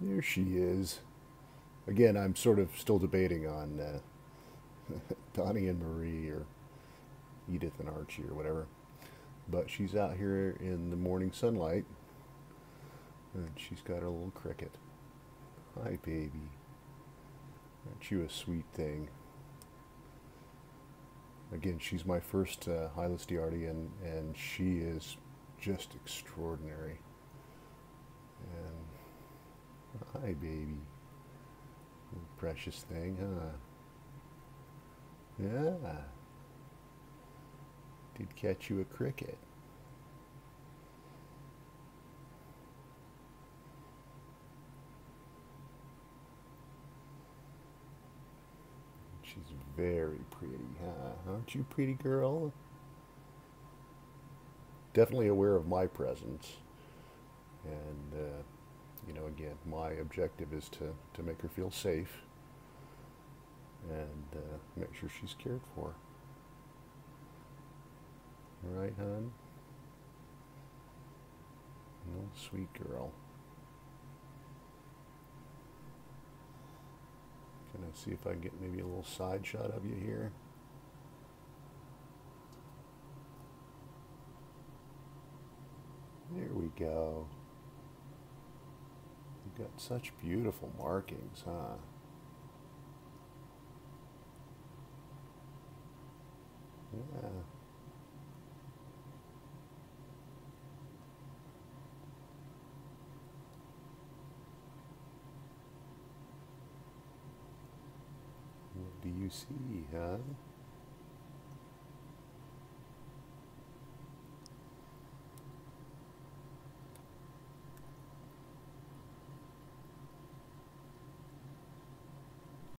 There she is. Again, I'm sort of still debating on uh, Donnie and Marie or Edith and Archie or whatever. But she's out here in the morning sunlight and she's got her little cricket. Hi, baby. Aren't you a sweet thing? Again, she's my first uh, Hyllus Diardian, and she is just extraordinary. And hi, baby. Precious thing, huh? Yeah. Did catch you a cricket. She's very pretty, huh? Aren't you pretty girl? Definitely aware of my presence. And, uh, you know, again, my objective is to, to make her feel safe and uh, make sure she's cared for. All right, hon? No, sweet girl. Can I see if I can get maybe a little side shot of you here? There we go. Got such beautiful markings, huh? Yeah. What do you see, huh?